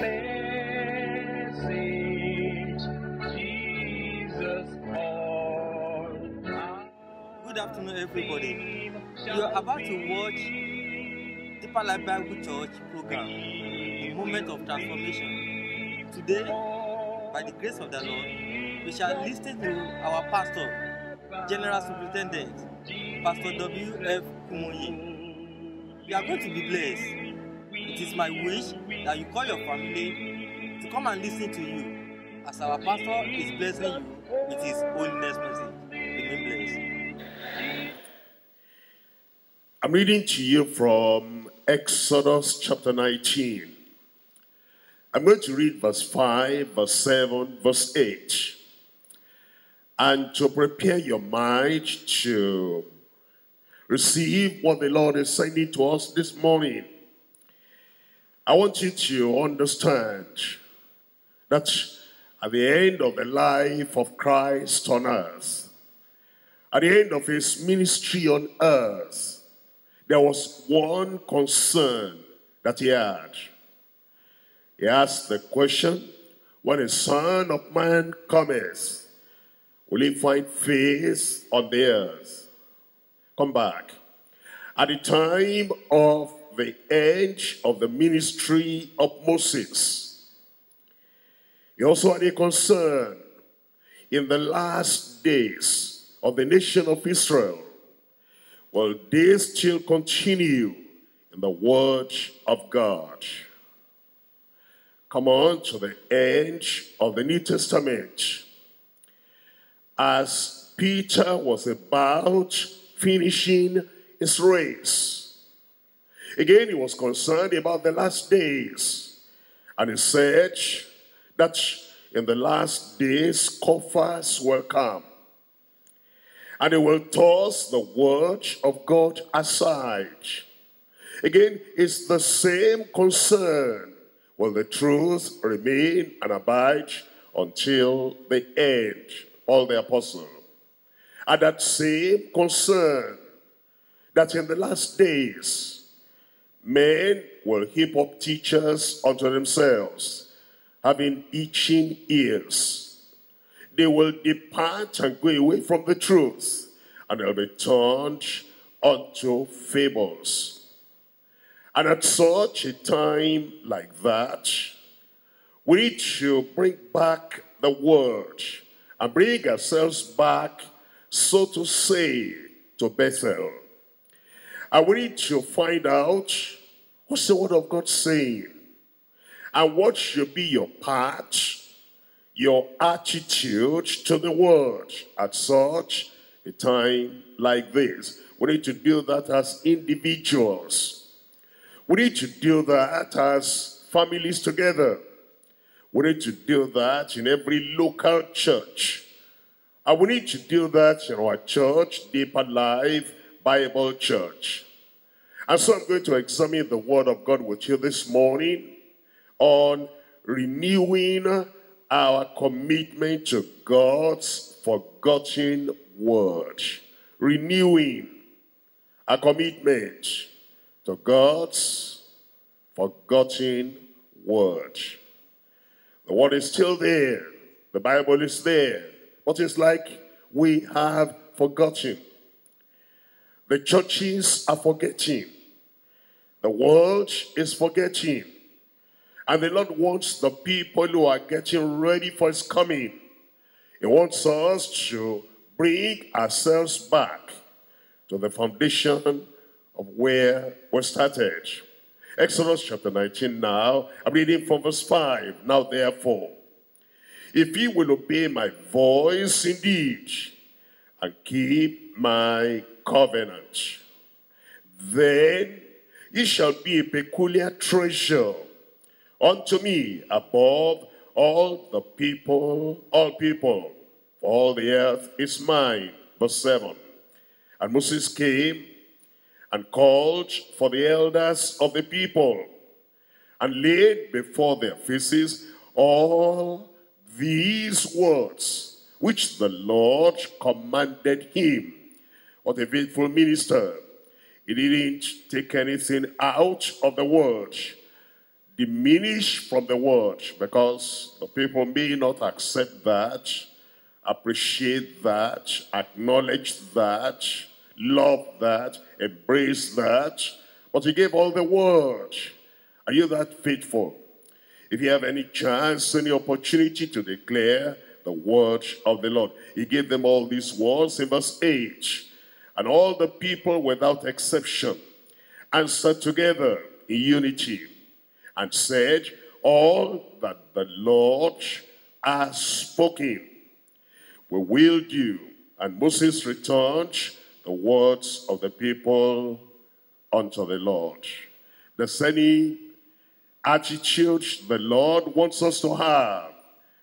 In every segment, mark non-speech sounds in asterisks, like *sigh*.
Good afternoon, everybody. You are about to watch Deeper Life Bible Church program, The Moment of Transformation. Today, by the grace of the Lord, we shall listen to our pastor, General Superintendent, Pastor W.F. Kumoyi. You are going to be blessed. It is my wish that you call your family to come and listen to you as our pastor is blessing you with his holiness message. Remain. I'm reading to you from Exodus chapter 19. I'm going to read verse 5, verse 7, verse 8. And to prepare your mind to receive what the Lord is sending to us this morning, I want you to understand that at the end of the life of Christ on earth, at the end of his ministry on earth, there was one concern that he had. He asked the question, when the Son of Man cometh, will he find faith on the earth? Come back. At the time of the edge of the ministry of Moses, he also had a concern in the last days of the nation of Israel. Will they still continue in the word of God? Come on to the edge of the New Testament. As Peter was about finishing his race, again he was concerned about the last days. And he said that in the last days, scoffers will come. And they will toss the word of God aside. Again, it's the same concern. Will the truth remain and abide until the end? All the apostle. And that same concern that in the last days, men will heap up teachers unto themselves, having itching ears. They will depart and go away from the truth, and they'll be turned unto fables. And at such a time like that, we need to bring back the word and bring ourselves back, so to say, to Bethel. And we need to find out what's the word of God saying and what should be your part, your attitude to the word at such a time like this. We need to do that as individuals. We need to do that as families together. We need to do that in every local church. And we need to do that in our church, Deeper Life Bible Church. And so I'm going to examine the Word of God with you this morning on renewing our commitment to God's forgotten Word. Renewing our commitment to God's forgotten Word. The Word is still there. The Bible is there. But it's like we have forgotten. The churches are forgetting. The world is forgetting. And the Lord wants the people who are getting ready for his coming. He wants us to bring ourselves back to the foundation of where we started. Exodus chapter 19 now. I'm reading from verse 5. Now therefore, if ye will obey my voice indeed, and keep my covenant, then ye shall be a peculiar treasure unto me above all the people, all people, for all the earth is mine. Verse 7. And Moses came and called for the elders of the people, and laid before their faces all these words, which the Lord commanded him. What a faithful minister. He didn't take anything out of the word. diminish from the word because the people may not accept that, appreciate that, acknowledge that, love that, embrace that. But he gave all the word. Are you that faithful? If you have any chance, any opportunity to declare the word of the Lord. He gave them all these words in verse 8. And all the people without exception answered together in unity and said, All that the Lord has spoken, we will do. And Moses returned the words of the people unto the Lord. There's any attitude the Lord wants us to have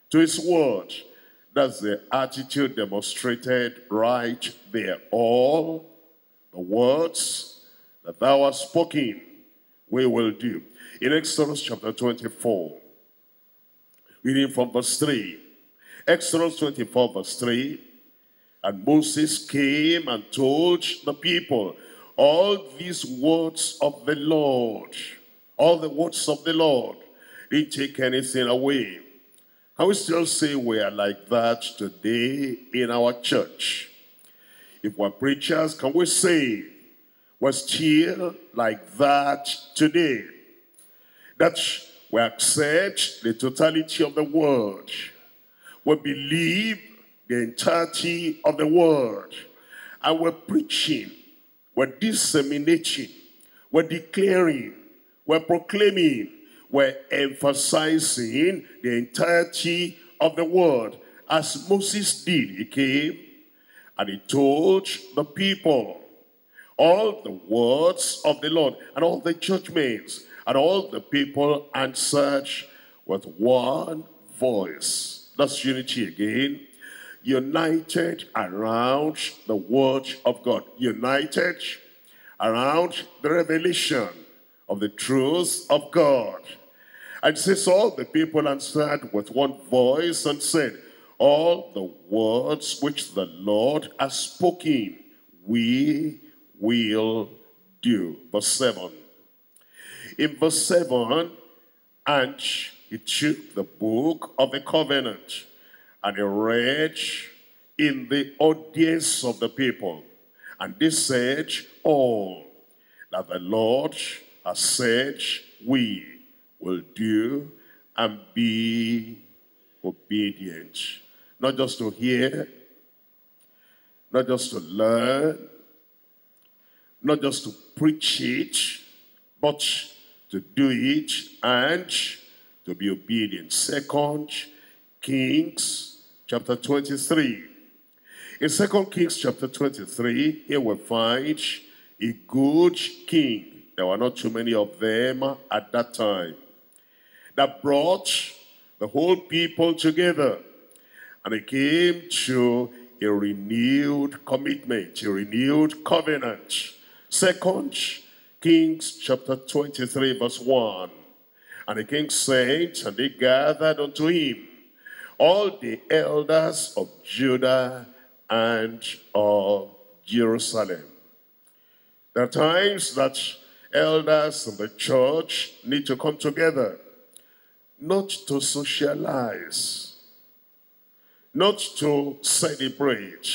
to his word. That's the attitude demonstrated right there. All the words that thou hast spoken, we will do. In Exodus chapter 24, reading from verse 3. Exodus 24 verse 3. And Moses came and told the people all these words of the Lord. All the words of the Lord. Didn't take anything away. Can we still say we are like that today in our church? If we're preachers, can we say we're still like that today? That we accept the totality of the word. We believe the entirety of the word. And we're preaching, we're disseminating, we're declaring, we're proclaiming were emphasizing the entirety of the word. As Moses did, he came and he told the people all the words of the Lord and all the judgments. And all the people answered with one voice. That's unity again. United around the word of God. United around the revelation of the truth of God. And says all the people answered with one voice and said, all the words which the Lord has spoken, we will do. Verse 7. In verse 7, and he took the book of the covenant and he read in the audience of the people. And they said, all that the Lord has said, we will do and be obedient. Not just to hear, not just to learn, not just to preach it, but to do it and to be obedient. Second Kings chapter 23. In Second Kings chapter 23, here we find a good king there were not too many of them at that time. That brought the whole people together. And it came to a renewed commitment, a renewed covenant. Second Kings chapter 23 verse 1. And the king said, and they gathered unto him all the elders of Judah and of Jerusalem. There are times that elders and the church need to come together, not to socialize, not to celebrate,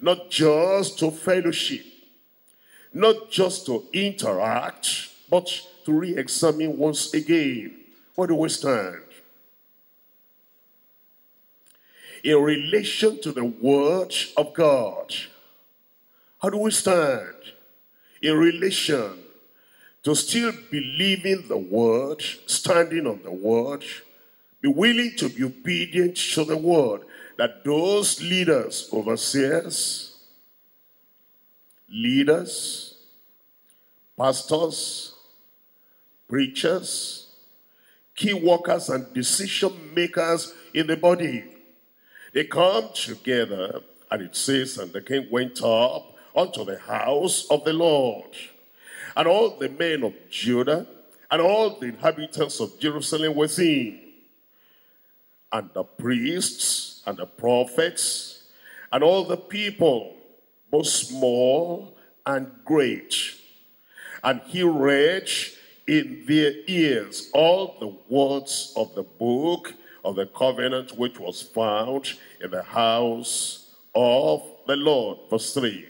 not just to fellowship, not just to interact, but to re-examine once again. Where do we stand? In relation to the word of God, how do we stand? In relation to still believing the word, standing on the word, be willing to be obedient to the word, that those leaders, overseers, leaders, pastors, preachers, key workers and decision makers in the body, they come together and it says, and the king went up unto the house of the Lord. And all the men of Judah and all the inhabitants of Jerusalem with him. And the priests and the prophets and all the people, both small and great. And he read in their ears all the words of the book of the covenant which was found in the house of the Lord. Verse 3.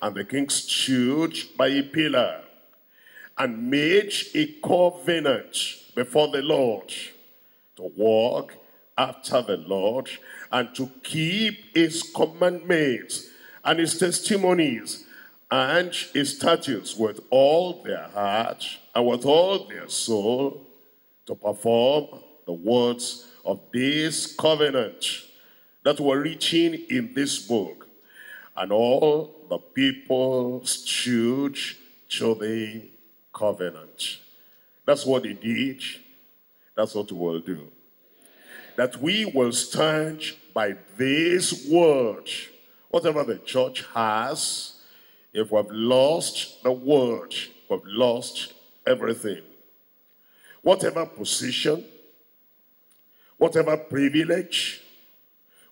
And the king stood by a pillar and made a covenant before the Lord to walk after the Lord and to keep his commandments and his testimonies and his statutes with all their heart and with all their soul to perform the words of this covenant that were written in this book. And all the people stood to the covenant. That's what he did. That's what we will do. That we will stand by this word. Whatever the church has, if we've lost the word, we've lost everything. Whatever position, whatever privilege,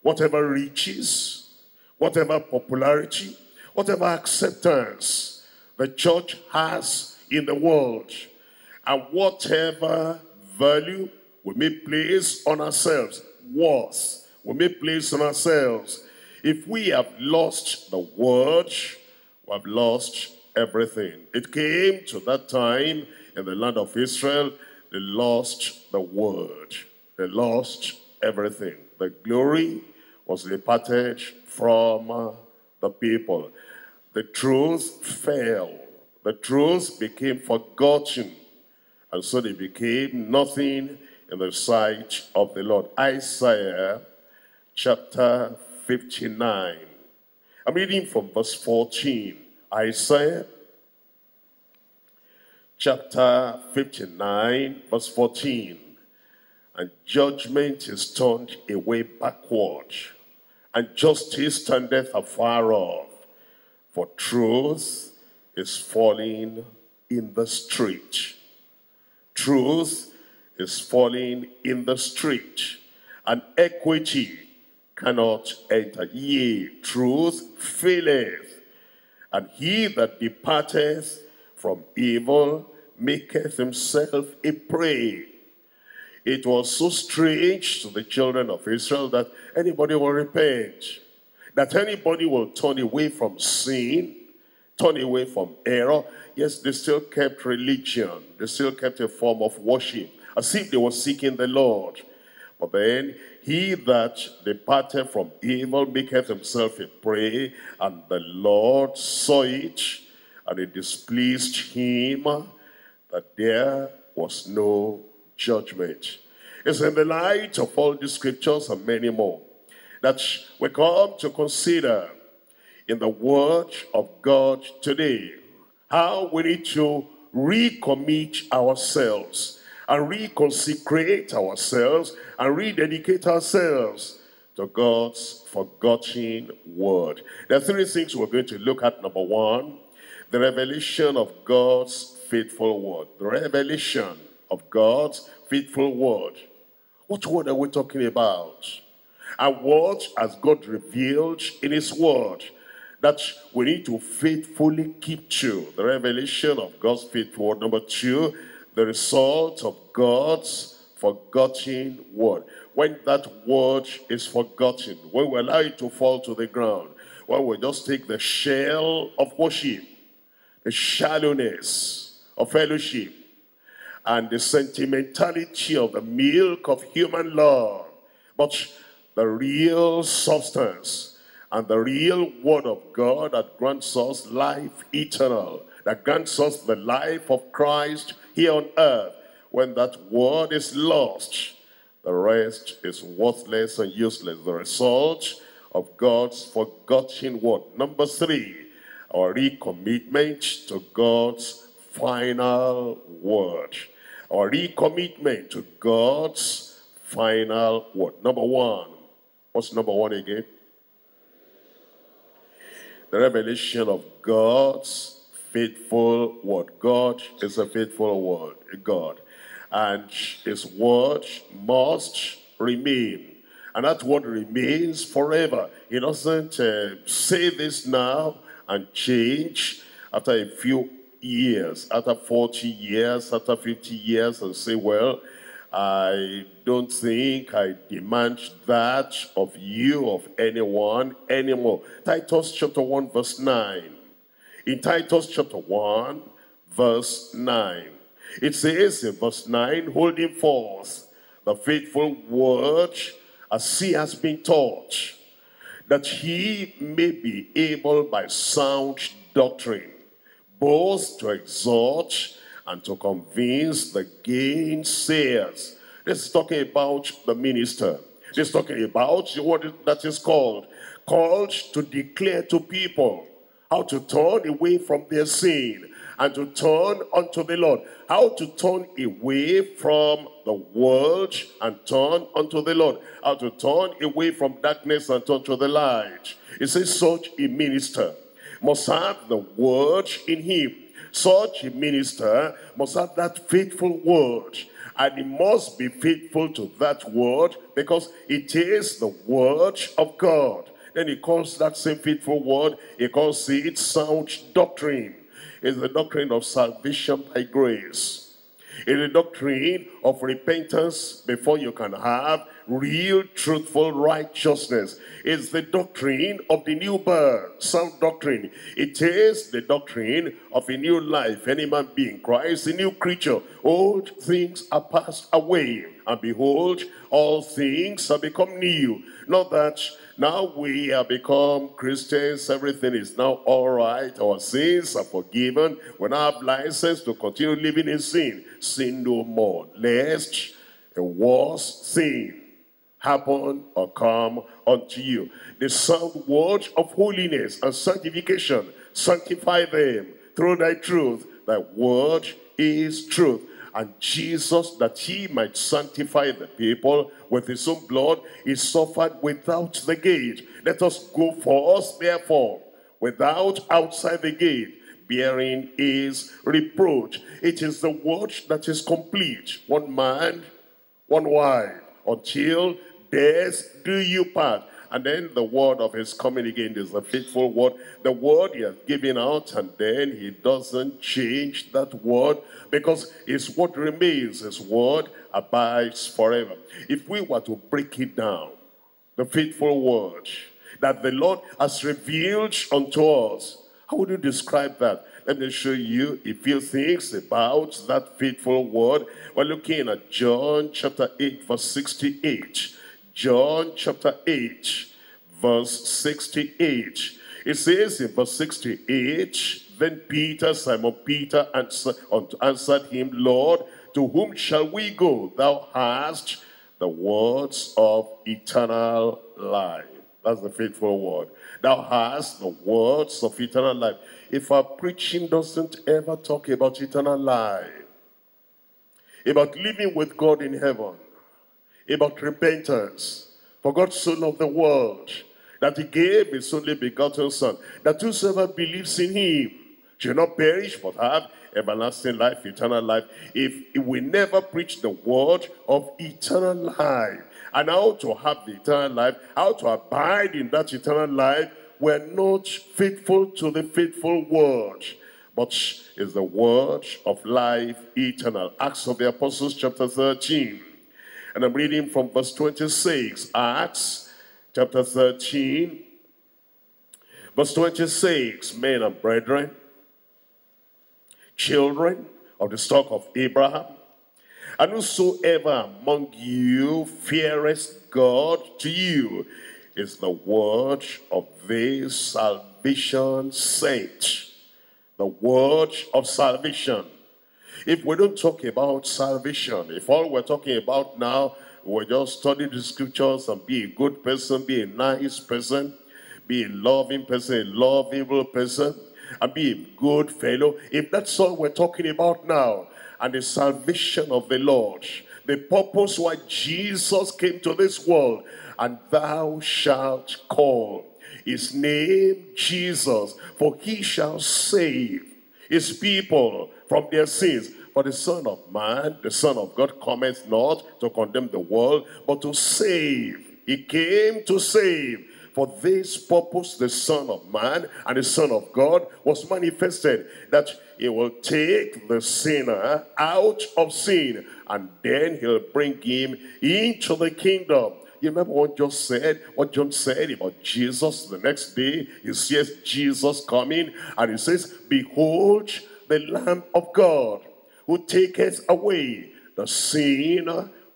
whatever riches, whatever popularity, whatever acceptance the church has in the world, and whatever value we may place on ourselves, worth we may place on ourselves, if we have lost the word, we have lost everything. It came to that time in the land of Israel, they lost the word. They lost everything. The glory was departed from the people. The truth fell. The truth became forgotten. And so they became nothing in the sight of the Lord. Isaiah chapter 59. I'm reading from verse 14. Isaiah chapter 59, verse 14. And judgment is turned away backward, and justice standeth afar off. For truth is falling in the street. Truth is falling in the street, and equity cannot enter. Yea, truth faileth, and he that departeth from evil maketh himself a prey. It was so strange to the children of Israel that anybody will repent, that anybody will turn away from sin, turn away from error. Yes, they still kept religion. They still kept a form of worship, as if they were seeking the Lord. But then he that departed from evil maketh himself a prey, and the Lord saw it, and it displeased him that there was no judgment. It's in the light of all the scriptures and many more that we come to consider in the word of God today how we need to recommit ourselves and reconsecrate ourselves and rededicate ourselves to God's forgotten word. There are three things we're going to look at. Number one, the revelation of God's faithful word. The revelation of God's faithful word. What word are we talking about? And what has God revealed in his word that we need to faithfully keep to? The revelation of God's faithful word. Number two, the result of God's forgotten word. When that word is forgotten, when we allow it to fall to the ground, when we just take the shell of worship, the shallowness of fellowship, and the sentimentality of the milk of human love, but the real substance and the real word of God that grants us life eternal, that grants us the life of Christ here on earth. When that word is lost, the rest is worthless and useless. The result of God's forgotten word. Number three, our recommitment to God's final word our recommitment to God's final word. Number one. What's number one again? The revelation of God's faithful word. God is a faithful word, God. And his word must remain. And that word remains forever. He doesn't uh, say this now and change after a few years, after 40 years, after 50 years, and say, well, I don't think I demand that of you, of anyone anymore. Titus chapter 1 verse 9. In Titus chapter 1 verse 9. It says in verse 9, holding forth the faithful word as he has been taught, that he may be able by sound doctrine, both to exhort and to convince the gainsayers. This is talking about the minister. This is talking about what that is called. Called to declare to people how to turn away from their sin and to turn unto the Lord. How to turn away from the world and turn unto the Lord. How to turn away from darkness and turn to the light. It says such a minister must have the word in him. Such a minister must have that faithful word. And he must be faithful to that word because it is the word of God. Then he calls that same faithful word, he calls it sound doctrine. It's the doctrine of salvation by grace. It's the doctrine of repentance before you can have real, truthful righteousness. It's the doctrine of the new birth, sound doctrine. It is the doctrine of a new life. Any man being Christ, a new creature. Old things are passed away. And behold, all things have become new. Not that now we have become Christians, everything is now all right, our sins are forgiven, we now have license to continue living in sin. Sin no more, lest a worse thing happen or come unto you. The sound word of holiness and sanctification, sanctify them through thy truth. Thy word is truth and Jesus, that he might sanctify the people with his own blood, he suffered without the gate. Let us go forth, therefore, without outside the gate, bearing his reproach. It is the word that is complete. One man, one wife, until death do you part. And then the word of his coming again is a faithful word. The word he has given out and then he doesn't change that word because it's what remains. His word abides forever. If we were to break it down, the faithful word that the Lord has revealed unto us, how would you describe that? Let me show you a few things about that faithful word. We're looking at John chapter 8 verse 68. John chapter 8, verse 68. It says in verse 68, Then Peter, Simon Peter answered, answered him, Lord, to whom shall we go? Thou hast the words of eternal life. That's the faithful word. Thou hast the words of eternal life. If our preaching doesn't ever talk about eternal life, about living with God in heaven, about repentance. For God so loved the world that he gave his only begotten son, that whosoever believes in him shall not perish but have everlasting life, eternal life. If we never preach the word of eternal life, and how to have the eternal life, how to abide in that eternal life, we're not faithful to the faithful word, but is the word of life eternal. Acts of the Apostles chapter 13. And I'm reading from verse 26, Acts chapter 13, verse 26. Men and brethren, children of the stock of Abraham, and whosoever among you feareth God to you is the word of this salvation sent. The word of salvation if we don't talk about salvation, if all we're talking about now, we're just studying the scriptures and be a good person, be a nice person, be a loving person, a lovable person, and be a good fellow. If that's all we're talking about now, and the salvation of the Lord, the purpose why Jesus came to this world, and thou shalt call his name Jesus, for he shall save his people from their sins. For the Son of Man, the Son of God, cometh not to condemn the world, but to save. He came to save. For this purpose the Son of Man and the Son of God was manifested, that he will take the sinner out of sin, and then he'll bring him into the kingdom. You remember what John said? What John said about Jesus the next day? He sees Jesus coming, and he says, Behold the Lamb of God, who taketh away the sin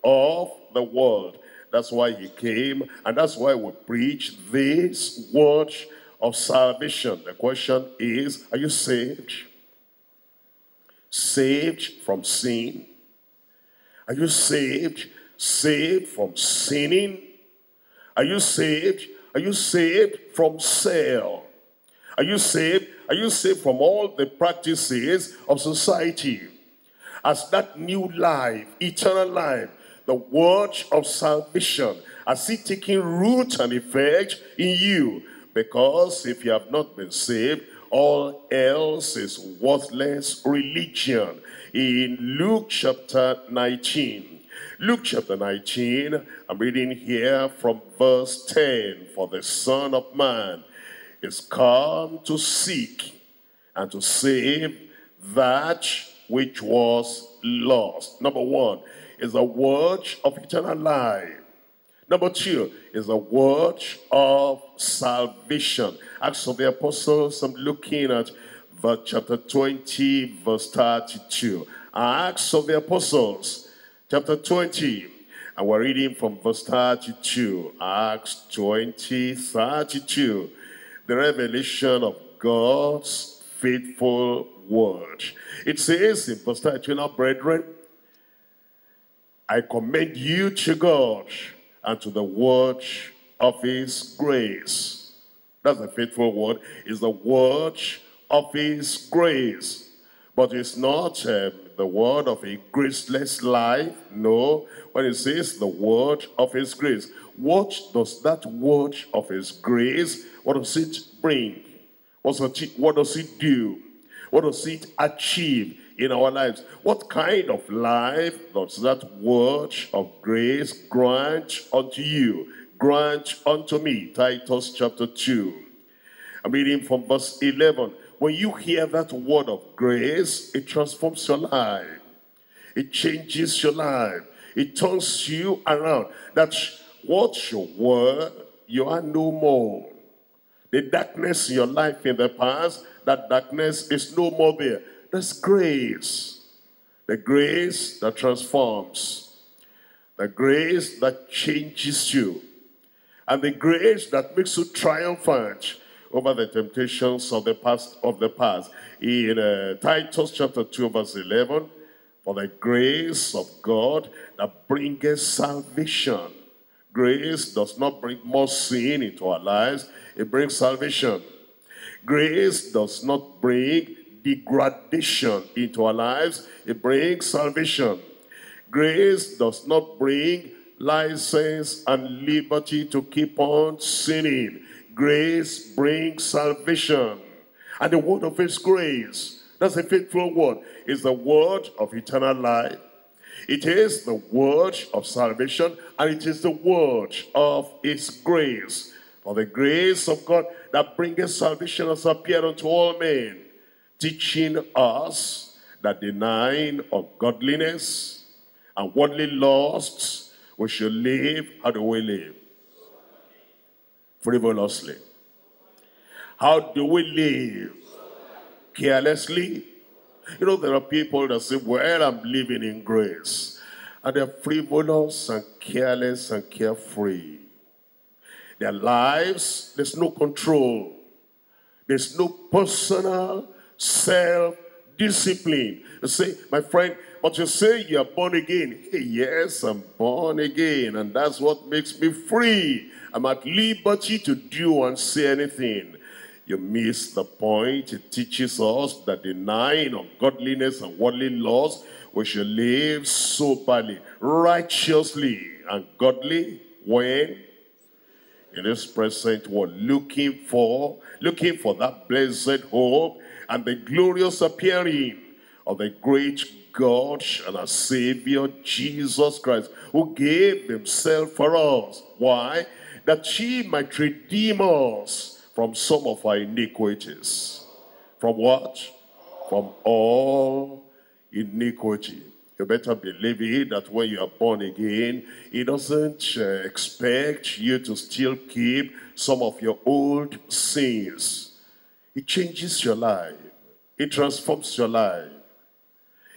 of the world. That's why he came, and that's why we preach this word of salvation. The question is, are you saved? Saved from sin? Are you saved? Saved from sinning? Are you saved? Are you saved from sale? Are you saved? Are you saved from all the practices of society? As that new life, eternal life, the word of salvation, has it taking root and effect in you? Because if you have not been saved, all else is worthless religion. In Luke chapter 19, Luke chapter 19, I'm reading here from verse 10. For the Son of Man is come to seek and to save that which was lost. Number one, is the word of eternal life. Number two is the word of salvation. Acts of the Apostles, I'm looking at verse chapter 20, verse 32. Acts of the Apostles, chapter 20. And we're reading from verse 32. Acts 20, 32. The revelation of God's faithful word. It says in 32, now brethren, I commend you to God and to the word of his grace. That's the faithful word. Is the word of his grace. But it's not um, the word of a graceless life. No. When it says the word of his grace, what does that word of his grace, what does it bring? What does it, do? What does it achieve? in our lives. What kind of life does that word of grace grant unto you? Grant unto me. Titus chapter 2. I'm reading from verse 11. When you hear that word of grace, it transforms your life. It changes your life. It turns you around. That's what you were, you are no more. The darkness in your life in the past, that darkness is no more there. There's grace. The grace that transforms. The grace that changes you. And the grace that makes you triumphant over the temptations of the past. Of the past. In uh, Titus chapter 2 verse 11, for the grace of God that bringeth salvation. Grace does not bring more sin into our lives. It brings salvation. Grace does not bring degradation into our lives. It brings salvation. Grace does not bring license and liberty to keep on sinning. Grace brings salvation. And the word of his grace, that's a faithful word, is the word of eternal life. It is the word of salvation and it is the word of his grace. For the grace of God that bringeth salvation has appeared unto all men teaching us that denying of godliness and worldly lusts, we should live, how do we live? Frivolously. How do we live? Carelessly. You know, there are people that say, well, I'm living in grace. And they're frivolous and careless and carefree. Their lives, there's no control. There's no personal self-discipline. You say, my friend, but you say you're born again. Hey, yes, I'm born again, and that's what makes me free. I'm at liberty to do and say anything. You miss the point. It teaches us that denying ungodliness and worldly laws, we should live soberly, righteously, and godly when in this present world, looking for, looking for that blessed hope and the glorious appearing of the great God and our Savior, Jesus Christ, who gave himself for us. Why? that he might redeem us from some of our iniquities. From what? From all iniquity. You better believe it that when you are born again, he doesn't uh, expect you to still keep some of your old sins. It changes your life. It transforms your life.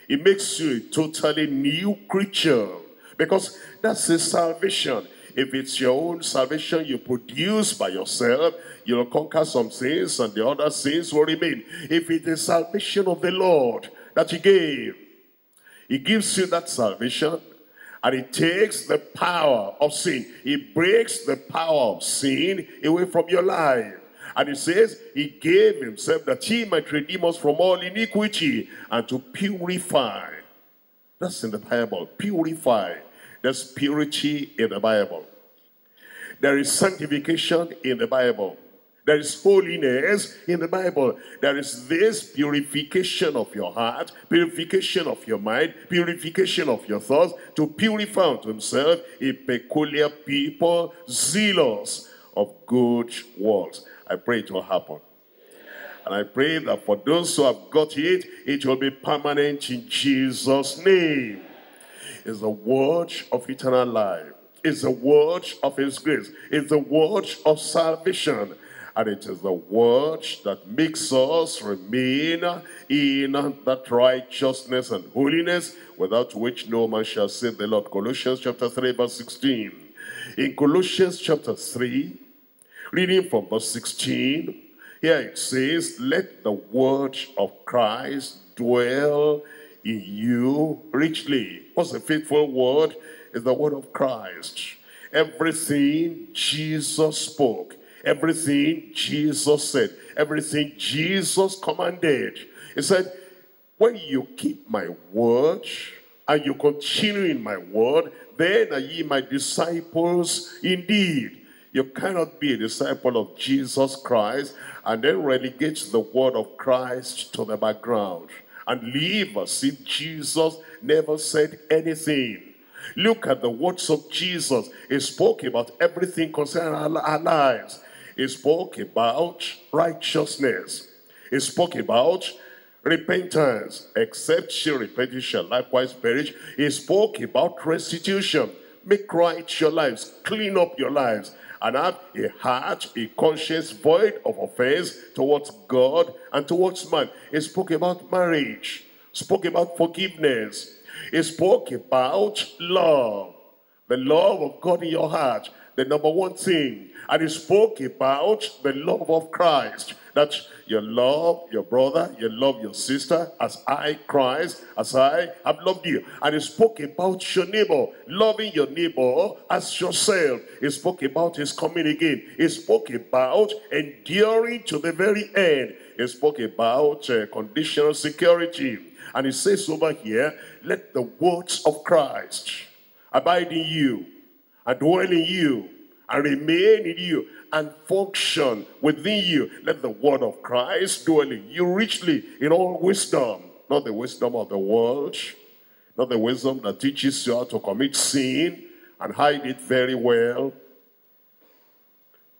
It makes you a totally new creature. Because that's the salvation. If it's your own salvation you produce by yourself, you'll conquer some sins and the other sins will remain. If it is salvation of the Lord that he gave, he gives you that salvation and he takes the power of sin. He breaks the power of sin away from your life. And he says, he gave himself that he might redeem us from all iniquity and to purify. That's in the Bible. Purify. There's purity in the Bible. There is sanctification in the Bible. There is holiness in the Bible. There is this purification of your heart, purification of your mind, purification of your thoughts, to purify unto himself a peculiar people, zealous of good works. I pray it will happen. And I pray that for those who have got it, it will be permanent in Jesus' name. It's the word of eternal life. It's the word of his grace. It's the word of salvation. And it is the word that makes us remain in that righteousness and holiness without which no man shall see the Lord. Colossians chapter 3 verse 16. In Colossians chapter 3, reading from verse 16, here it says, Let the word of Christ dwell in you richly. What's a faithful word? Is the word of Christ. Everything Jesus spoke Everything Jesus said, everything Jesus commanded. He said, when you keep my word and you continue in my word, then are ye my disciples indeed. You cannot be a disciple of Jesus Christ and then relegate the word of Christ to the background and live as if Jesus never said anything. Look at the words of Jesus. He spoke about everything concerning our, our lives. He spoke about righteousness. He spoke about repentance. Except she repent, shall likewise perish. He spoke about restitution. Make right your lives. Clean up your lives. And have a heart, a conscience void of offense towards God and towards man. He spoke about marriage. Spoke about forgiveness. He spoke about love. The love of God in your heart. The number one thing and he spoke about the love of Christ. That you love your brother, you love your sister, as I, Christ, as I have loved you. And he spoke about your neighbor, loving your neighbor as yourself. He spoke about his coming again. He spoke about enduring to the very end. He spoke about uh, conditional security. And he says over here, let the words of Christ abide in you and dwell in you and remain in you and function within you. Let the word of Christ dwell in you richly in all wisdom, not the wisdom of the world, not the wisdom that teaches you how to commit sin and hide it very well,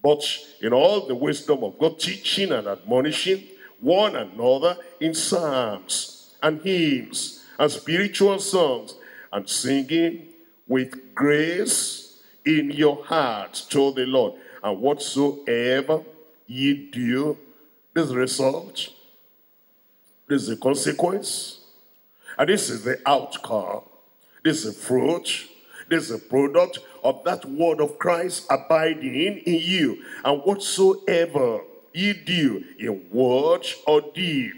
but in all the wisdom of God, teaching and admonishing one another in psalms and hymns and spiritual songs and singing with grace in your heart to the Lord. And whatsoever ye do, this result, this is the consequence, and this is the outcome, this is the fruit, this is the product of that word of Christ abiding in you. And whatsoever ye do in word or deed,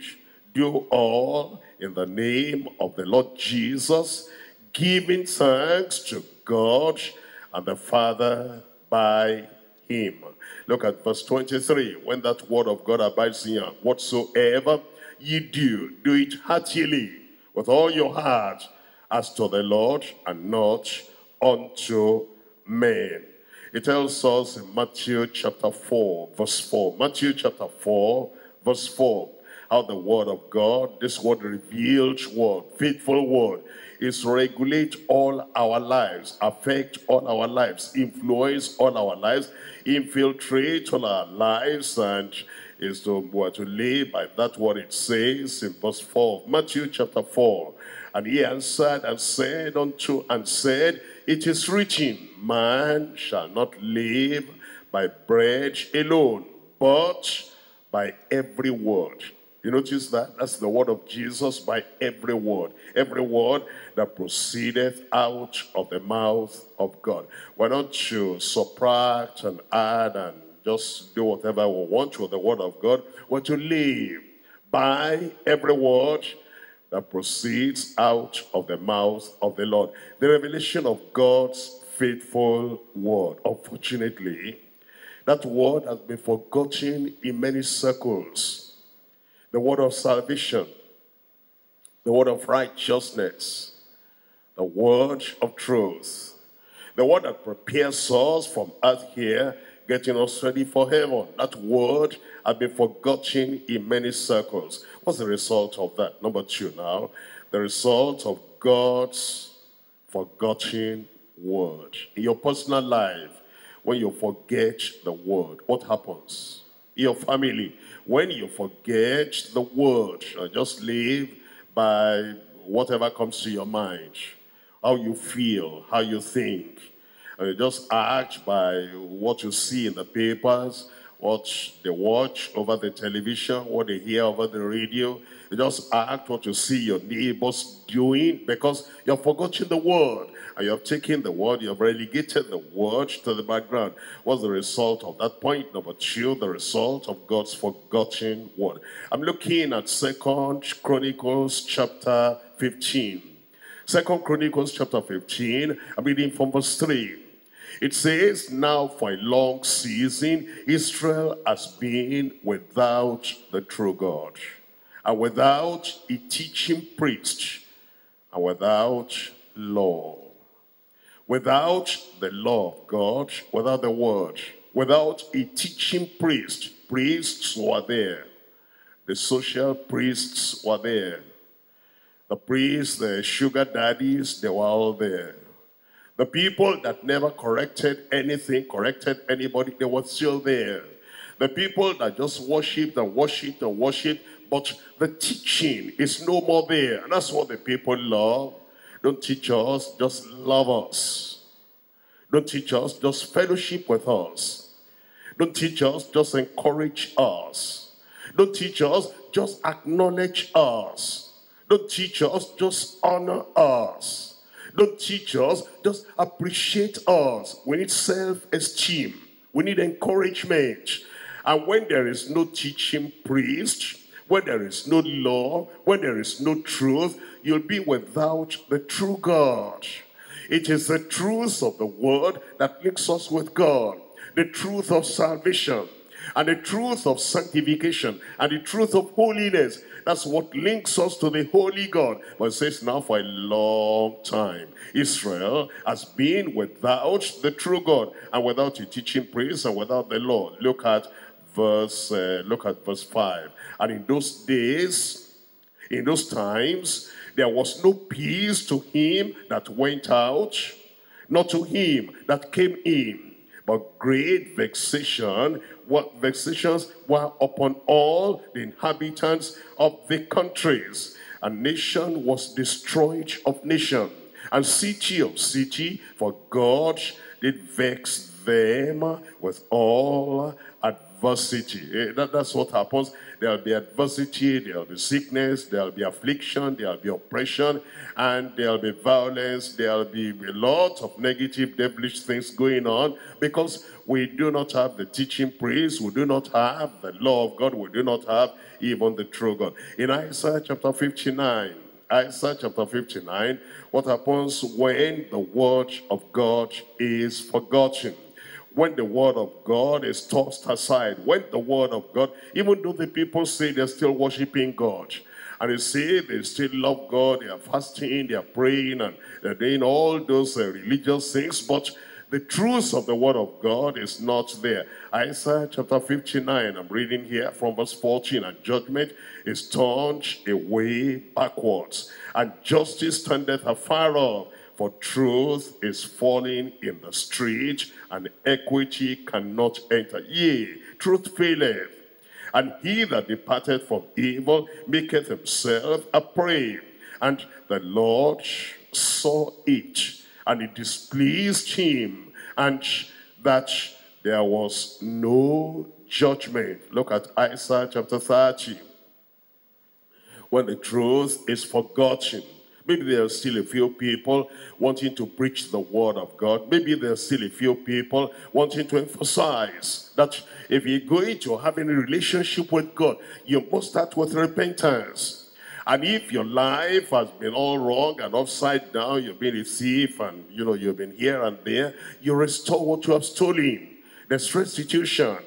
do all in the name of the Lord Jesus, giving thanks to God and the Father by him. Look at verse 23. When that word of God abides in you, whatsoever ye do, do it heartily with all your heart as to the Lord and not unto men. It tells us in Matthew chapter 4, verse 4. Matthew chapter 4, verse 4. How the word of God, this word revealed word, faithful word, is regulate all our lives, affect all our lives, influence all our lives, infiltrate all our lives, and is to, what to live by that what it says in verse 4 Matthew chapter 4. And he answered and said unto, and said, It is written, Man shall not live by bread alone, but by every word. You notice that? That's the word of Jesus by every word. Every word that proceedeth out of the mouth of God. Why don't you subtract and add and just do whatever we want with the word of God? What to live by every word that proceeds out of the mouth of the Lord. The revelation of God's faithful word. Unfortunately, that word has been forgotten in many circles. The word of salvation, the word of righteousness, the word of truth, the word that prepares us from earth here, getting us ready for heaven. That word has been forgotten in many circles. What's the result of that? Number two now, the result of God's forgotten word. In your personal life, when you forget the word, what happens? Your family, when you forget the word, uh, just live by whatever comes to your mind, how you feel, how you think, and you just act by what you see in the papers, what they watch over the television, what they hear over the radio. You just act what you see your neighbors doing because you've forgotten the word. And you have taken the word, you have relegated the word to the background. What's the result of that? Point number two, the result of God's forgotten word. I'm looking at Second Chronicles chapter 15. Second Chronicles chapter 15, I'm reading from verse 3. It says, Now for a long season, Israel has been without the true God, and without a teaching priest, and without law. Without the law of God, without the word, without a teaching priest, priests were there. The social priests were there. The priests, the sugar daddies, they were all there. The people that never corrected anything, corrected anybody, they were still there. The people that just worshipped and worshipped and worshipped, but the teaching is no more there. And that's what the people love. Don't teach us, just love us. Don't teach us, just fellowship with us. Don't teach us, just encourage us. Don't teach us, just acknowledge us. Don't teach us, just honor us. Don't teach us, just appreciate us. We need self-esteem. We need encouragement. And when there is no teaching priest, when there is no law, when there is no truth, you'll be without the true God. It is the truth of the word that links us with God. The truth of salvation and the truth of sanctification and the truth of holiness that's what links us to the holy God. But it says now for a long time, Israel has been without the true God and without a teaching priest and without the law. Look at verse, uh, look at verse 5. And in those days, in those times, there was no peace to him that went out, not to him that came in, but great vexation what vexations were upon all the inhabitants of the countries. A nation was destroyed of nation, and city of city, for God did vex them with all adversity. Eh, that, that's what happens. There'll be adversity, there'll be sickness, there'll be affliction, there'll be oppression, and there'll be violence, there'll be a lot of negative, devilish things going on because we do not have the teaching priest, we do not have the law of God, we do not have even the true God. In Isaiah chapter 59, Isaiah chapter 59, what happens when the word of God is forgotten? When the word of God is tossed aside, when the word of God, even though the people say they're still worshiping God, and they say they still love God, they are fasting, they are praying, and they're doing all those uh, religious things, but the truth of the word of God is not there. Isaiah chapter 59, I'm reading here from verse 14, and judgment is turned away backwards, and justice tendeth afar off, for truth is falling in the street, and equity cannot enter. Yea, truth faileth, and he that departed from evil maketh himself a prey. And the Lord saw it, and it displeased him, and that there was no judgment. Look at Isaiah chapter 30. When the truth is forgotten, maybe there are still a few people wanting to preach the word of God. Maybe there are still a few people wanting to emphasize that if you're going to have any relationship with God, you must start with repentance. And if your life has been all wrong and upside down, you've been a thief and, you know, you've been here and there, you restore what you have stolen. There's restitution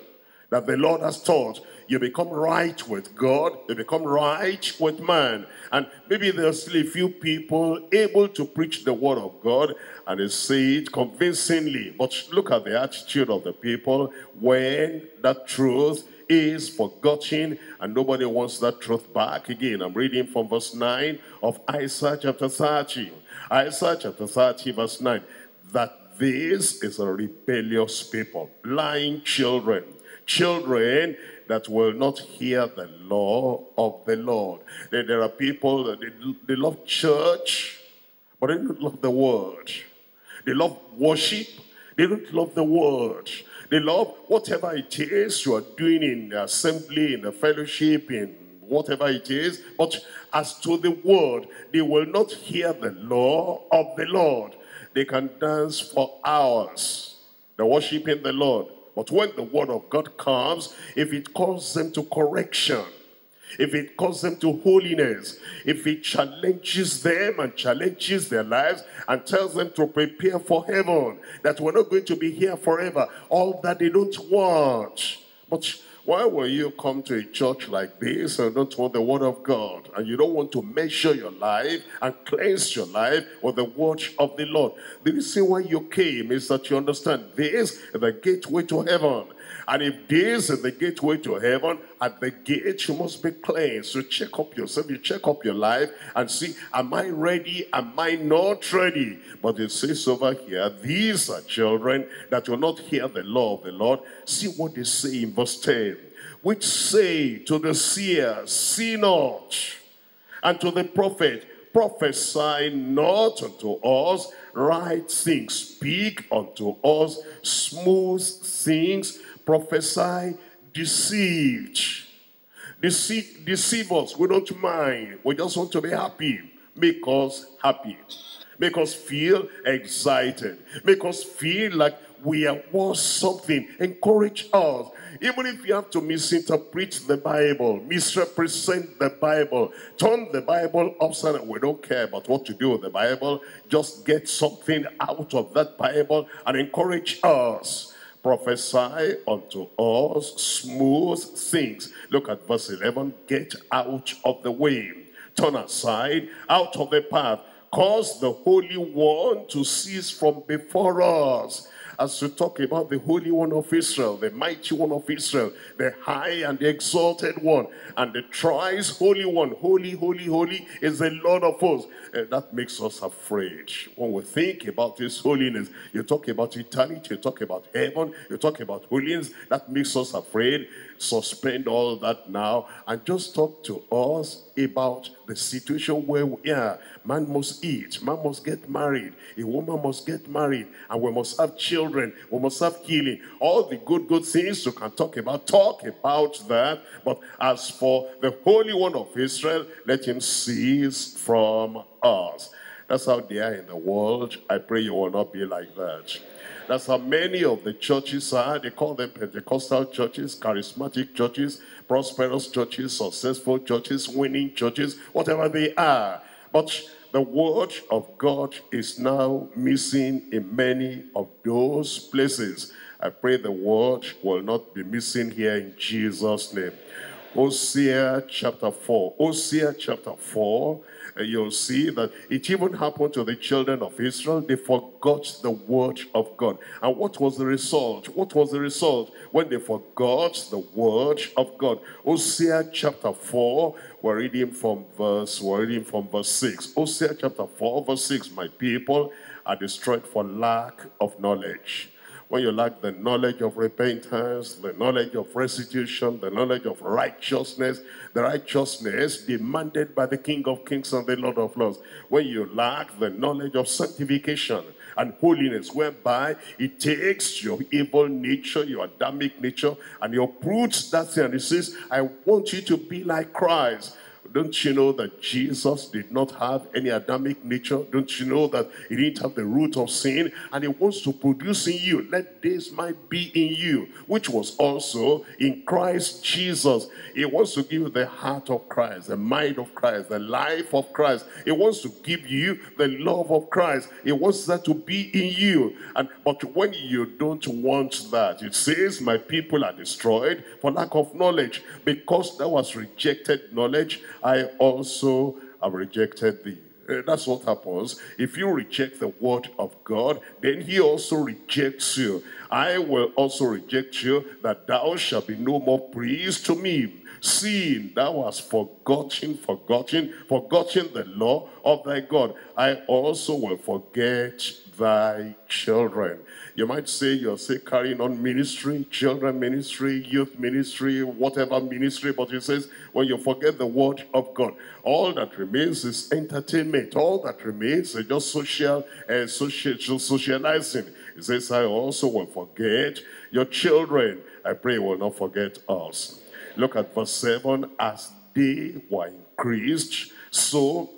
that the Lord has taught. You become right with God. You become right with man. And maybe there's still a few people able to preach the word of God and they say it convincingly. But look at the attitude of the people when that truth is forgotten and nobody wants that truth back. Again, I'm reading from verse 9 of Isaiah chapter 30. Isaiah chapter 30 verse 9. That this is a rebellious people, lying children, children that will not hear the law of the Lord. There, are people that they, they love church, but they don't love the word. They love worship, they don't love the word. They love whatever it is you are doing in the assembly, in the fellowship, in whatever it is. But as to the word, they will not hear the law of the Lord. They can dance for hours. They're worshiping the Lord. But when the word of God comes, if it calls them to correction, if it calls them to holiness, if it challenges them and challenges their lives and tells them to prepare for heaven, that we're not going to be here forever, all that they don't want. But why will you come to a church like this and don't want the word of God? And you don't want to measure your life and cleanse your life with the word of the Lord. The reason why you came is that you understand this is the gateway to heaven. And if this is the gateway to heaven, at the gate you must be cleansed. So check up yourself, you check up your life and see, am I ready? Am I not ready? But it says over here, these are children that will not hear the law of the Lord. See what they say in verse 10. Which say to the seer, see not, and to the prophet, prophesy not unto us right things, speak unto us smooth things, prophesy deceived. Deceive, deceive us. We don't mind. We just want to be happy. Make us happy. Make us feel excited. Make us feel like we are worth something. Encourage us. Even if you have to misinterpret the Bible, misrepresent the Bible, turn the Bible upside down. We don't care about what to do with the Bible. Just get something out of that Bible and encourage us prophesy unto us smooth things. Look at verse 11. Get out of the way. Turn aside, out of the path. Cause the Holy One to cease from before us as we talk about the Holy One of Israel, the Mighty One of Israel, the High and the Exalted One, and the thrice Holy One, Holy, Holy, Holy is the Lord of hosts. Uh, that makes us afraid. When we think about His holiness, you talk about eternity, you talk about heaven, you talk about holiness, that makes us afraid suspend all that now and just talk to us about the situation where we are. Man must eat, man must get married, a woman must get married, and we must have children, we must have healing. All the good, good things you can talk about, talk about that. But as for the Holy One of Israel, let him cease from us. That's how they are in the world. I pray you will not be like that. That's how many of the churches are. They call them Pentecostal churches, charismatic churches, prosperous churches, successful churches, winning churches, whatever they are. But the word of God is now missing in many of those places. I pray the word will not be missing here in Jesus' name. Hosea chapter 4. Hosea chapter 4. You'll see that it even happened to the children of Israel. They forgot the word of God. And what was the result? What was the result when they forgot the word of God? Hosea chapter 4, we're reading from verse, we're reading from verse 6. Hosea chapter 4, verse 6, my people are destroyed for lack of knowledge when you lack the knowledge of repentance, the knowledge of restitution, the knowledge of righteousness, the righteousness demanded by the King of Kings and the Lord of Lords, when you lack the knowledge of sanctification and holiness, whereby it takes your evil nature, your Adamic nature, and your uproots that thing and it says, I want you to be like Christ. Don't you know that Jesus did not have any Adamic nature? Don't you know that he didn't have the root of sin? And he wants to produce in you, let this might be in you, which was also in Christ Jesus. He wants to give you the heart of Christ, the mind of Christ, the life of Christ. He wants to give you the love of Christ. He wants that to be in you. And But when you don't want that, it says, my people are destroyed for lack of knowledge, because that was rejected knowledge I also have rejected thee. Uh, that's what happens. If you reject the word of God, then he also rejects you. I will also reject you, that thou shalt be no more priest to me. Seeing thou hast forgotten, forgotten, forgotten the law of thy God, I also will forget thy children. You might say you're still carrying on ministry, children ministry, youth ministry, whatever ministry, but it says when you forget the word of God, all that remains is entertainment. All that remains is just social, uh, social socializing. It says, I also will forget your children. I pray will not forget us. Look at verse 7. As they were increased, so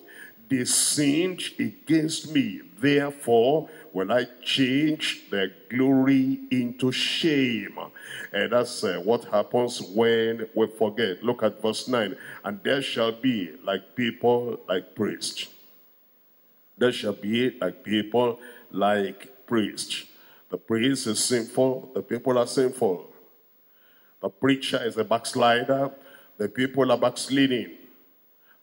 they sinned against me. Therefore, will I change their glory into shame. And that's uh, what happens when we forget. Look at verse 9. And there shall be like people like priests. There shall be like people like priests. The priest is sinful. The people are sinful. The preacher is a backslider. The people are backsliding.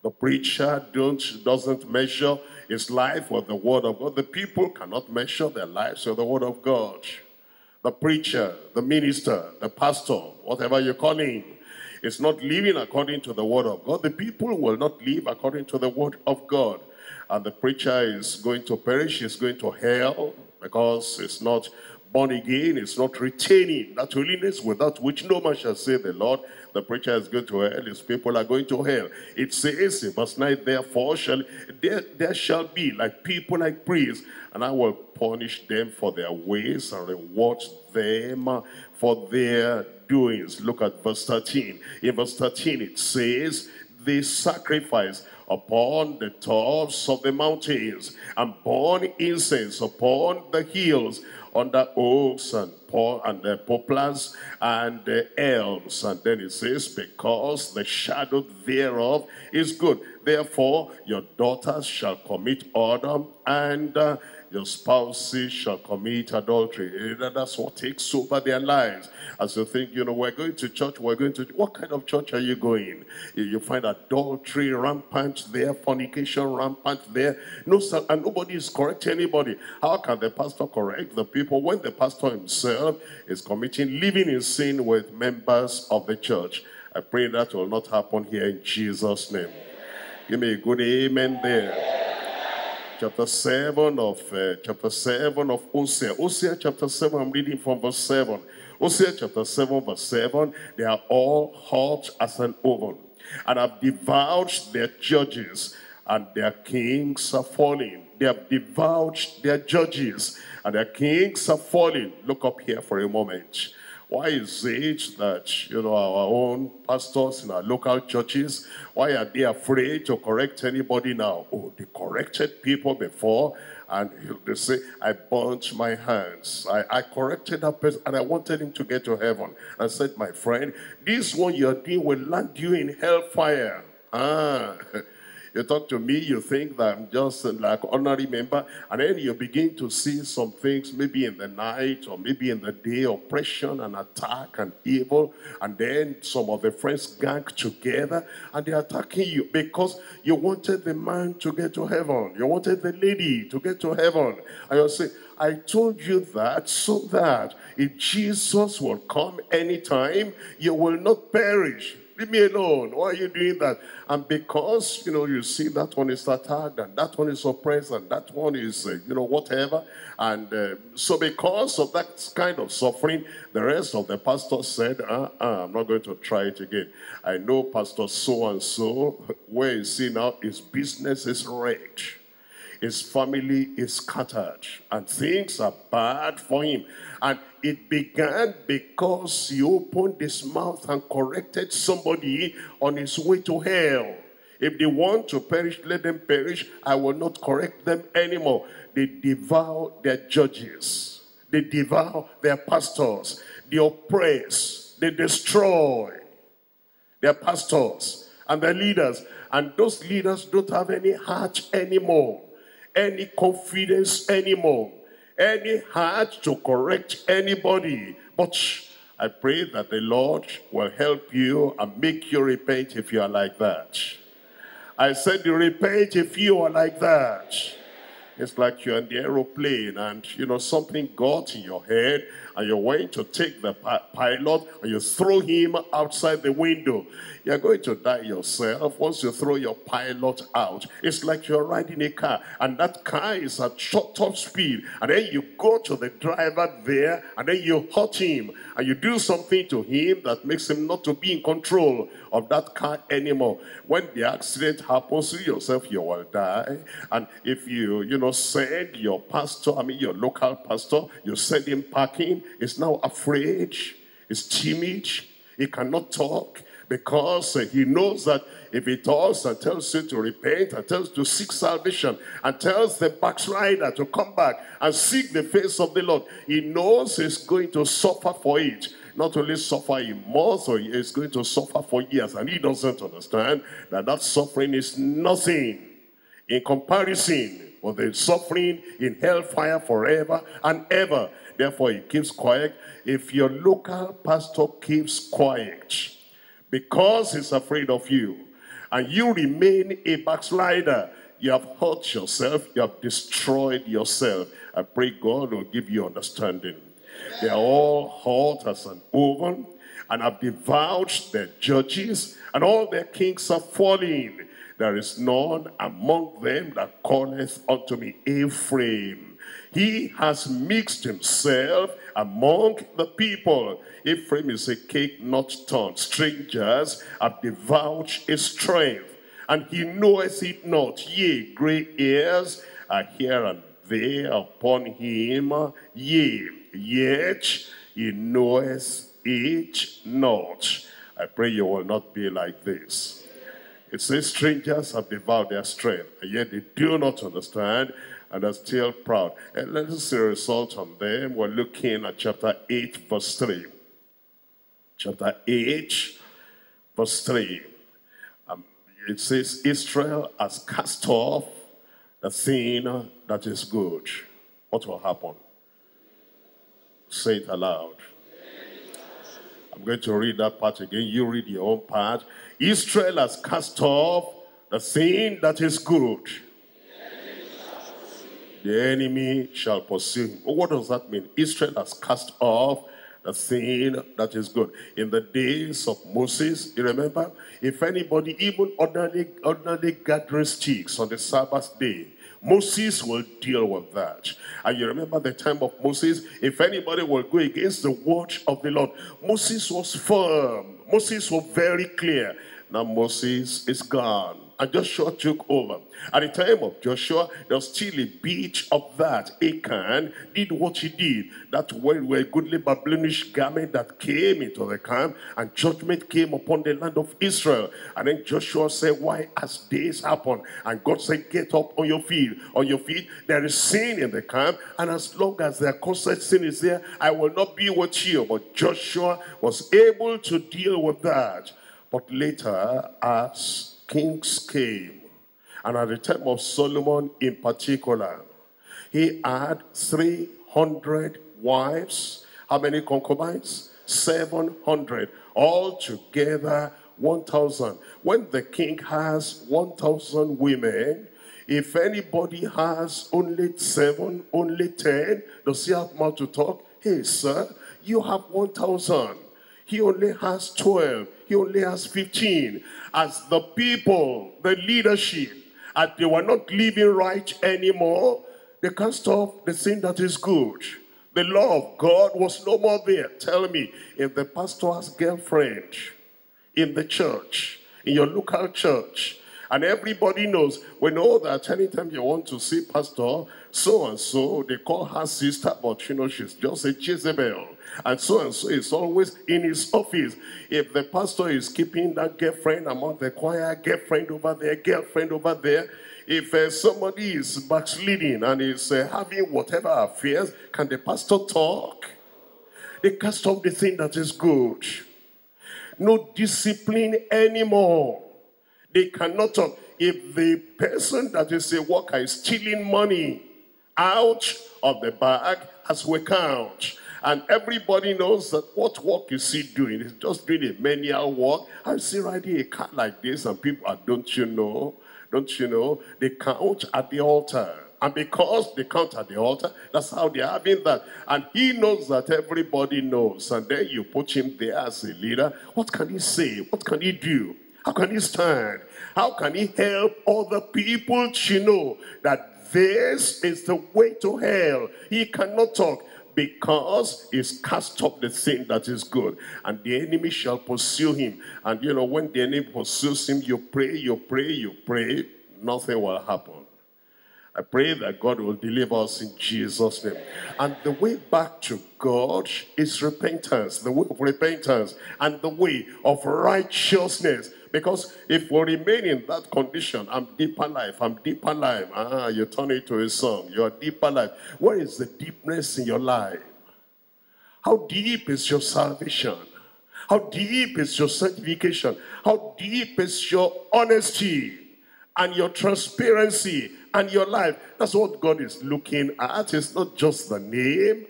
The preacher don't, doesn't measure his life with the word of God. The people cannot measure their lives with the word of God. The preacher, the minister, the pastor, whatever you call him, is not living according to the word of God. The people will not live according to the word of God. And the preacher is going to perish, is going to hell because it's not born again, it's not retaining that holiness without which no man shall say the Lord the preacher is going to hell, his people are going to hell. It says in verse 9, therefore shall there, there shall be like people like priests, and I will punish them for their ways and reward them for their doings. Look at verse 13. In verse 13 it says, they sacrifice upon the tops of the mountains and burn incense upon the hills under oaks and and the poplars and the elms. And then it says, because the shadow thereof is good. Therefore, your daughters shall commit order and uh, your spouses shall commit adultery. Eh, that's what takes over their lives. As you think, you know, we're going to church, we're going to, what kind of church are you going? You find adultery rampant there, fornication rampant there. No, and nobody is correcting anybody. How can the pastor correct the people when the pastor himself is committing, living in sin with members of the church? I pray that will not happen here in Jesus' name. Give me a good amen there chapter 7 of uh, chapter 7 of Hosea. Hosea chapter 7, I'm reading from verse 7. Hosea chapter 7, verse 7. They are all hot as an oven, and have devoured their judges, and their kings are falling. They have devoured their judges, and their kings are falling. Look up here for a moment. Why is it that, you know, our own pastors in our local churches, why are they afraid to correct anybody now? Oh, they corrected people before and they say, I burnt my hands. I, I corrected that person and I wanted him to get to heaven. I said, my friend, this one you're doing will land you in hellfire. Ah, *laughs* You talk to me, you think that I'm just like ordinary member, and then you begin to see some things, maybe in the night or maybe in the day, oppression and attack and evil, and then some of the friends gang together and they're attacking you because you wanted the man to get to heaven, you wanted the lady to get to heaven, and you say, I told you that so that if Jesus will come anytime, you will not perish. Leave me alone. Why are you doing that? And because, you know, you see that one is attacked and that one is oppressed and that one is, uh, you know, whatever. And uh, so because of that kind of suffering, the rest of the pastors said, uh, uh, I'm not going to try it again. I know Pastor so-and-so, where he see now? His business is wrecked. His family is scattered and things are bad for him. And it began because he opened his mouth and corrected somebody on his way to hell. If they want to perish, let them perish. I will not correct them anymore. They devour their judges. They devour their pastors. They oppress. They destroy their pastors and their leaders. And those leaders don't have any heart anymore, any confidence anymore any heart to correct anybody. But I pray that the Lord will help you and make you repent if you are like that. I said repent if you are like that. It's like you're in the aeroplane and, you know, something got in your head and you're going to take the pilot and you throw him outside the window. You're going to die yourself once you throw your pilot out. It's like you're riding a car and that car is at short top speed. And then you go to the driver there and then you hurt him and you do something to him that makes him not to be in control of that car anymore. When the accident happens to yourself, you will die. And if you, you know, send your pastor, I mean your local pastor, you send him packing, is now afraid, he's timid, he cannot talk, because uh, he knows that if he talks and tells you to repent and tells to seek salvation and tells the backslider to come back and seek the face of the Lord, he knows he's going to suffer for it. Not only suffer in months, or he's going to suffer for years. And he doesn't understand that that suffering is nothing in comparison with the suffering in hellfire forever and ever. Therefore, he keeps quiet. If your local pastor keeps quiet, because he's afraid of you. And you remain a backslider. You have hurt yourself. You have destroyed yourself. I pray God will give you understanding. They are all hot as an oven and have devoured their judges and all their kings are falling. There is none among them that calleth unto me Ephraim. He has mixed himself among the people. Ephraim is a cake not turned. Strangers have devoured his strength, and he knoweth it not. Yea, gray ears are here and there upon him. Yea, yet he knoweth it not. I pray you will not be like this. It says strangers have devoured their strength, and yet they do not understand and are still proud. And let us see a result on them. We're looking at chapter 8, verse 3. Chapter 8, verse 3. Um, it says, Israel has cast off the thing that is good. What will happen? Say it aloud. I'm going to read that part again. You read your own part. Israel has cast off the thing that is good the enemy shall pursue him. What does that mean? Israel has cast off the thing that is good. In the days of Moses, you remember? If anybody, even ordinarily, ordinarily gathering sticks on the Sabbath day, Moses will deal with that. And you remember the time of Moses, if anybody will go against the word of the Lord, Moses was firm. Moses was very clear. Now Moses is gone and Joshua took over. At the time of Joshua, there was still a bit of that. Achan did what he did. That when a goodly Babylonish garment that came into the camp and judgment came upon the land of Israel. And then Joshua said, why has this happened? And God said, get up on your feet. On your feet, there is sin in the camp. And as long as their constant sin is there, I will not be with you. But Joshua was able to deal with that. But later, as kings came And at the time of Solomon in particular, he had 300 wives. How many concubines? 700. All together, 1,000. When the king has 1,000 women, if anybody has only seven, only 10, does he have more to talk? Hey, sir, you have 1,000. He only has 12. He only has 15. As the people, the leadership, as they were not living right anymore, they can't stop the sin that is good. The law of God was no more there. Tell me, if the pastor has girlfriend in the church, in your local church, and everybody knows, we know that anytime you want to see pastor, so and so, they call her sister, but you know, she's just a Jezebel. And so and so is always in his office. If the pastor is keeping that girlfriend among the choir, girlfriend over there, girlfriend over there, if uh, somebody is backsliding and is uh, having whatever affairs, can the pastor talk? They cast off the thing that is good. No discipline anymore. They cannot talk. If the person that is a worker is stealing money out of the bag as we count, and everybody knows that what work is he doing? is just doing a manual work. I see riding a car like this, and people are, don't you know? Don't you know? They count at the altar. And because they count at the altar, that's how they're having that. And he knows that everybody knows. And then you put him there as a leader. What can he say? What can he do? How can he stand? How can he help other people to know that this is the way to hell? He cannot talk because he's cast up the thing that is good and the enemy shall pursue him. And you know when the enemy pursues him you pray you pray you pray nothing will happen I pray that God will deliver us in Jesus' name. And the way back to God is repentance, the way of repentance, and the way of righteousness. Because if we remain in that condition, I'm deeper life, I'm deeper life. Ah, you turn it to a song. You're deeper life. Where is the deepness in your life? How deep is your salvation? How deep is your sanctification? How deep is your honesty and your transparency and your life? That's what God is looking at. It's not just the name.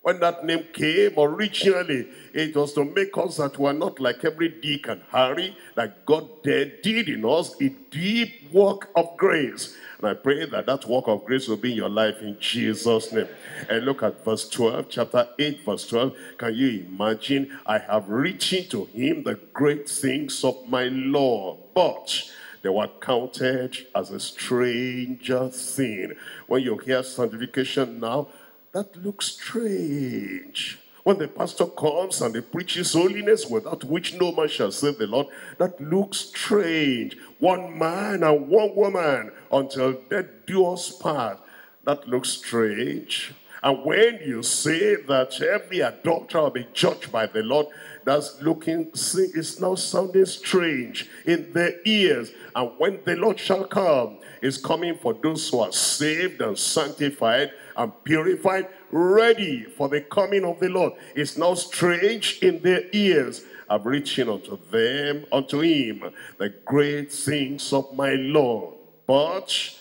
When that name came originally, it was to make us that we're not like every Dick and Harry, that God did, did in us a deep work of grace. And I pray that that work of grace will be in your life in Jesus' name. And look at verse 12, chapter 8, verse 12. Can you imagine? I have written to him the great things of my law, but they were counted as a stranger thing. When you hear sanctification now, that looks strange. When the pastor comes and he preaches holiness without which no man shall save the Lord, that looks strange. One man and one woman until death do us part. That looks strange. And when you say that every adulterer will be judged by the Lord, that's looking, see, it's now sounding strange in their ears. And when the Lord shall come, is coming for those who are saved and sanctified and purified, ready for the coming of the Lord. It's now strange in their ears. I'm reaching unto them, unto him, the great things of my Lord. But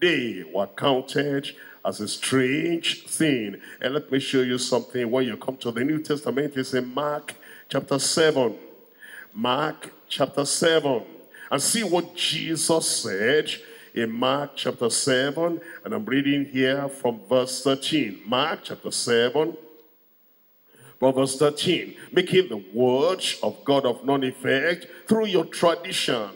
they were counted as a strange thing. And let me show you something. When you come to the New Testament, it's in Mark chapter 7. Mark chapter 7. And see what Jesus said in Mark chapter 7, and I'm reading here from verse 13. Mark chapter 7, from verse 13. Making the word of God of none effect through your tradition,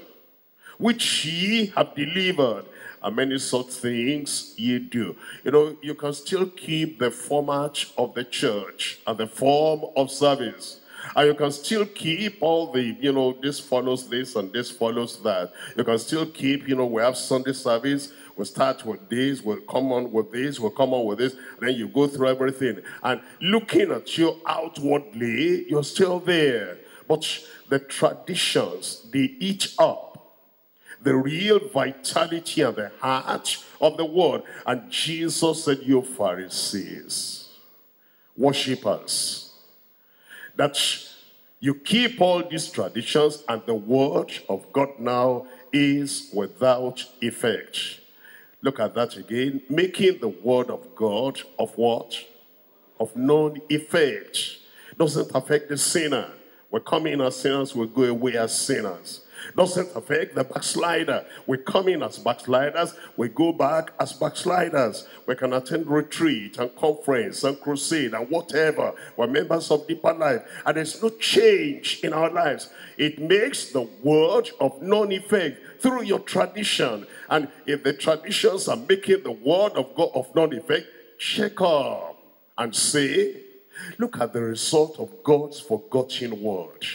which ye have delivered. And many such things ye do. You know, you can still keep the format of the church and the form of service. And you can still keep all the, you know, this follows this and this follows that. You can still keep, you know, we have Sunday service. We'll start with this, we'll come on with this, we'll come on with this. Then you go through everything. And looking at you outwardly, you're still there. But the traditions, they eat up the real vitality and the heart of the word. And Jesus said, you Pharisees, worshippers, that you keep all these traditions and the word of God now is without effect. Look at that again. Making the word of God of what? Of non effect. Doesn't affect the sinner. We come in as sinners, we go away as sinners. Doesn't affect the backslider. We come in as backsliders, we go back as backsliders. We can attend retreat and conference and crusade and whatever. We're members of deeper life. And there's no change in our lives. It makes the word of non-effect through your tradition. And if the traditions are making the word of God of non-effect, check up and say, look at the result of God's forgotten word.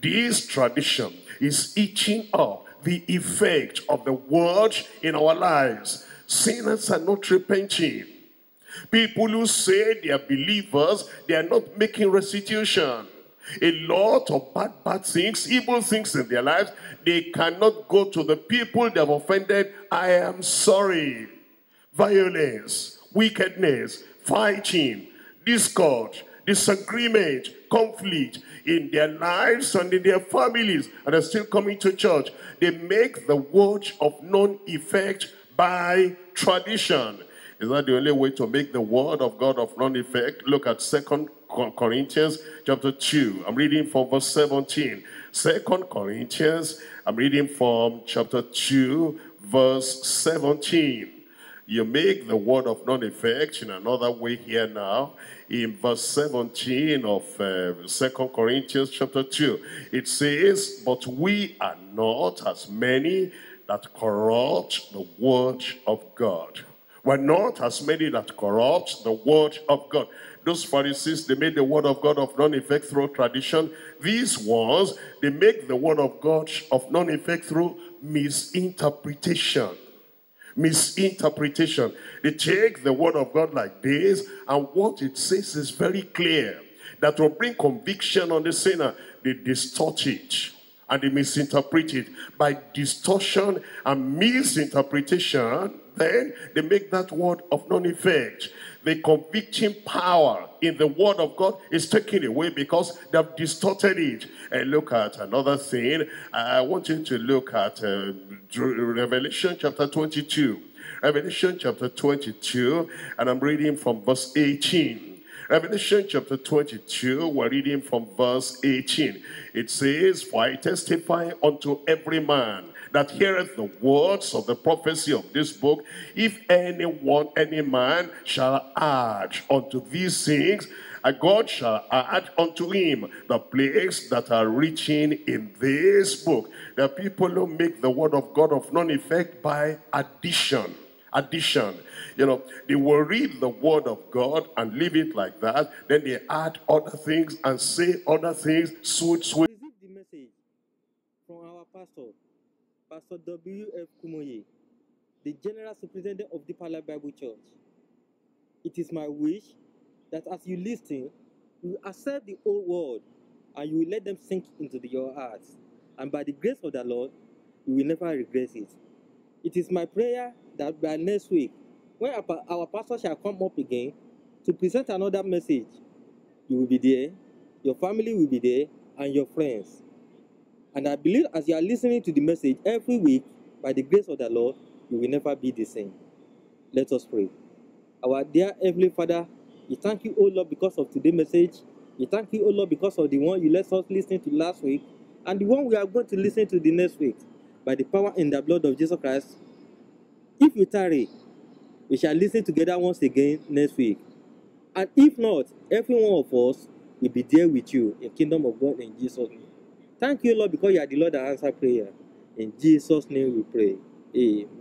This tradition is eating up the effect of the word in our lives. Sinners are not repenting. People who say they are believers, they are not making restitution. A lot of bad, bad things, evil things in their lives, they cannot go to the people they have offended. I am sorry. Violence, wickedness, fighting, discord, disagreement, conflict in their lives and in their families, and they're still coming to church. They make the word of non-effect by tradition. Is that the only way to make the word of God of non-effect? Look at Second Corinthians chapter 2. I'm reading from verse 17. Second Corinthians, I'm reading from chapter 2, verse 17. You make the word of non-effect in another way here now. In verse 17 of uh, 2 Corinthians chapter 2, it says, But we are not as many that corrupt the word of God. We're not as many that corrupt the word of God. Those Pharisees, they made the word of God of non-effect through tradition. These ones, they make the word of God of non-effect through misinterpretation. Misinterpretation. They take the word of God like this, and what it says is very clear. That will bring conviction on the sinner. They distort it and they misinterpret it. By distortion and misinterpretation, then they make that word of non-effect. The convicting power in the word of God is taken away because they have distorted it. And look at another thing. I want you to look at uh, Revelation chapter 22. Revelation chapter 22, and I'm reading from verse 18. Revelation chapter 22, we're reading from verse 18. It says, For I testify unto every man that heareth the words of the prophecy of this book, if anyone, any man shall add unto these things, and God shall add unto him the plagues that are written in this book. The people who make the word of God of none effect by addition. Addition. You know, they will read the word of God and leave it like that. Then they add other things and say other things. Sweet, sweet. Receive the message from our pastor, Pastor W.F. Kumoye, the General Superintendent of Deeper Life Bible Church. It is my wish that as you listen, you accept the old word and you will let them sink into the, your hearts. And by the grace of the Lord, you will never regret it. It is my prayer that by next week, when our pastor shall come up again to present another message, you will be there, your family will be there, and your friends. And I believe as you are listening to the message every week, by the grace of the Lord, you will never be the same. Let us pray. Our dear Heavenly Father, we thank you, O Lord, because of today's message. We thank you, O Lord, because of the one you let us listen to last week and the one we are going to listen to the next week. By the power in the blood of Jesus Christ, if you tarry, we shall listen together once again next week. And if not, every one of us will be there with you in kingdom of God in Jesus' name. Thank you, Lord, because you are the Lord that answer prayer. In Jesus' name we pray. Amen.